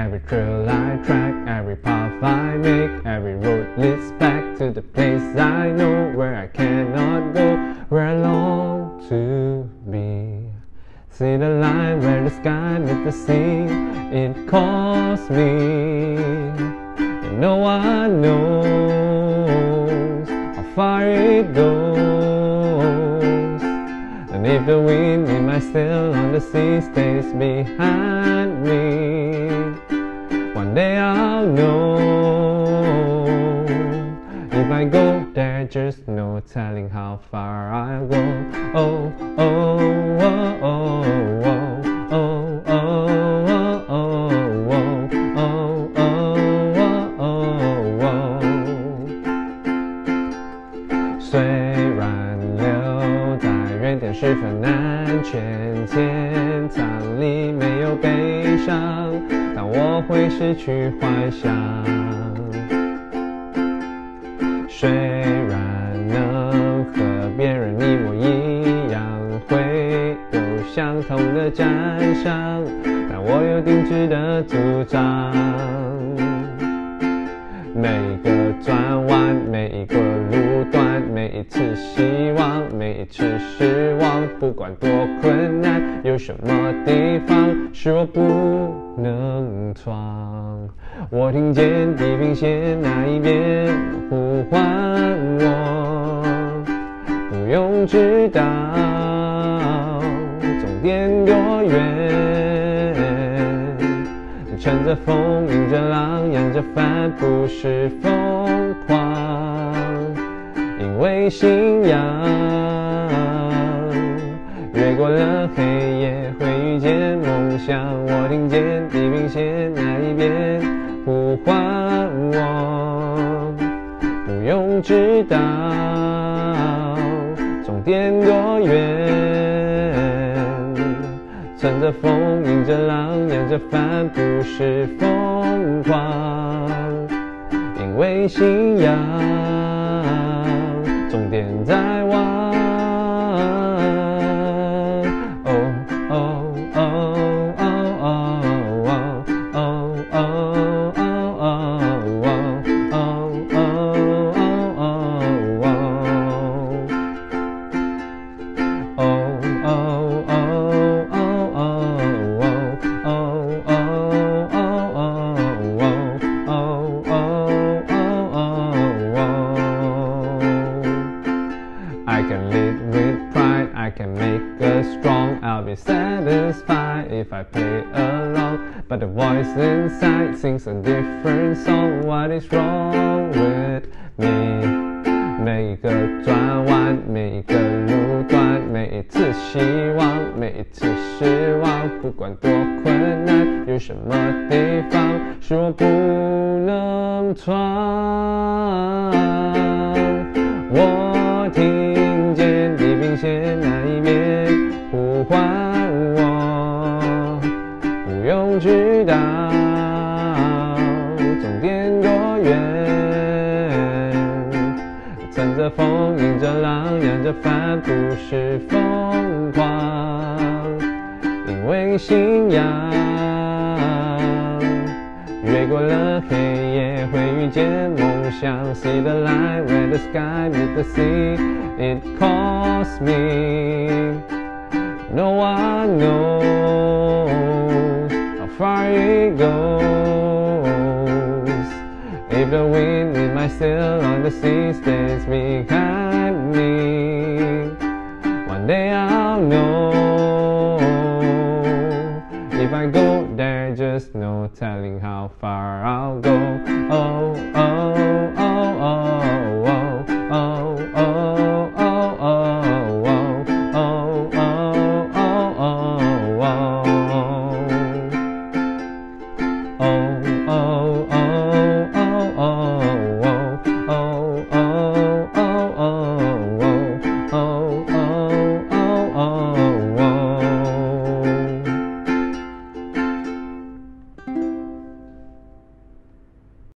every trail I track, every path I make, every road leads back to the place I know where I cannot go, where I long to be. See the line where the sky meets the sea, it calls me. And no one knows how far it goes. And if the wind in my sail on the sea stays behind day I'll know. If I go there, just no telling how far I'll go. Oh, oh, oh, oh, oh, oh, oh, oh, oh, oh, oh, oh, oh. 虽然留在 原点十分难全天藏里没有悲伤，但我会失去幻想。虽然能和别人一模一样，会有相同的奖赏，但我有定制的主张。每个转弯，每一个路管，每一次希望，每一次失望，不管多困难，有什么地方是我不能闯？我听见地平线那一边呼唤我，不用知道终点多远。乘着风，迎着浪，扬着帆，不是疯，因为信仰。越过了黑夜，会遇见梦想。我听见地平线那一边呼唤我，不用知道终点多远。乘着风，迎着浪，扬着帆，不是疯狂，因为信仰，Oh, oh, oh, oh, oh, oh, oh, oh, oh, oh, oh, oh, oh, oh. I can lead with pride, I can make us strong. I'll be satisfied if I play along. But the voice inside sings a different song. What is wrong with me? 每一个转弯，每一个路段，每一次希望，每一次失望，不管多困难，有什么地方是我不能闯？ 知道终点多远。乘着风，迎着浪，扬着帆，不是疯狂，因为信仰。越过了黑夜，会遇见梦想。See the light where the sky meets the sea, it calls me. No one knows goes. If the wind in my sail on the sea stays behind me, one day I'll know. If I go there, just no telling how far